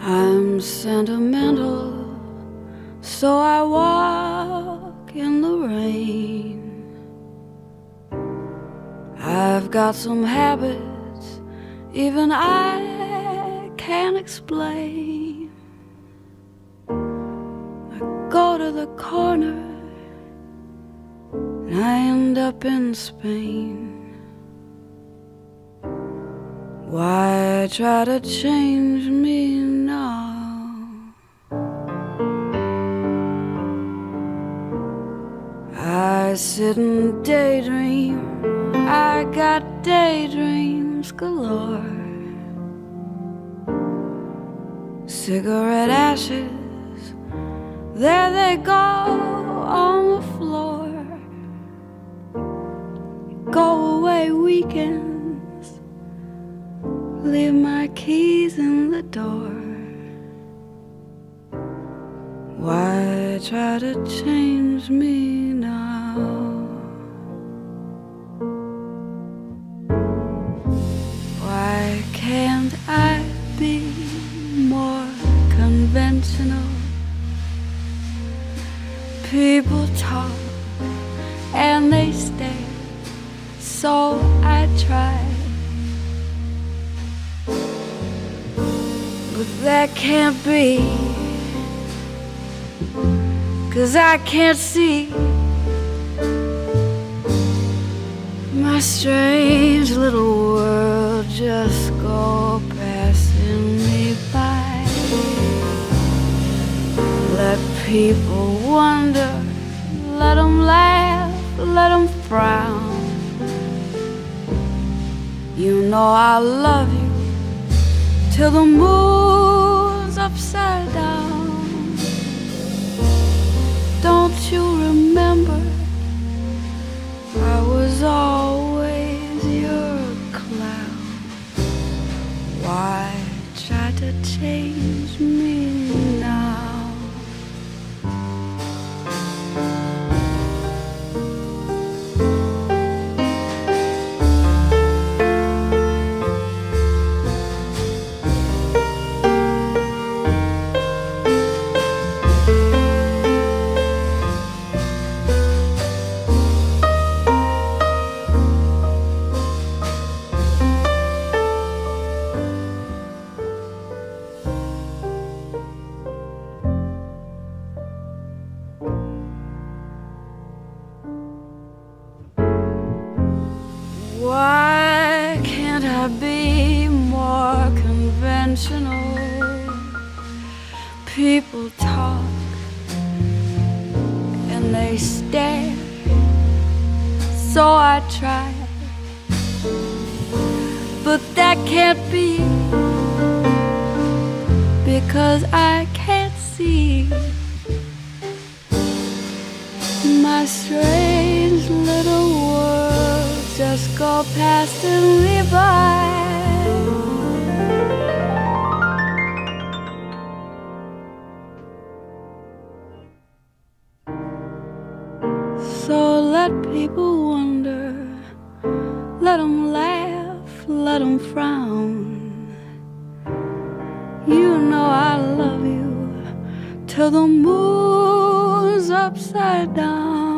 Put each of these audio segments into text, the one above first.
I'm sentimental, so I walk in the rain. I've got some habits, even I can't explain. I go to the corner, and I end up in Spain. Why try to change I sit daydream. I got daydreams galore. Cigarette ashes, there they go on the floor. Go away weekends, leave my keys in the door. Why try to change me now? Can't I be more conventional? People talk and they stare, so I try. But that can't be Cause I can't see. My strange little world just go passing me by Let people wonder Let them laugh, let them frown You know I love you till the moon's upside down. Don't you remember? I was always I be more conventional? People talk and they stare, so I try. But that can't be because I can't see go past and me by. So let people wonder, let them laugh, let them frown. You know I love you till the moon's upside down.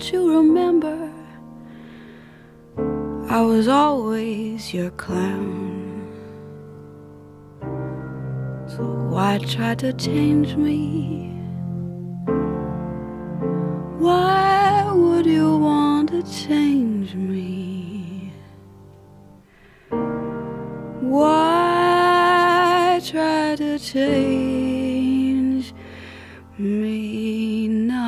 To you remember? I was always your clown. So why try to change me? Why would you want to change me? Why try to change me now?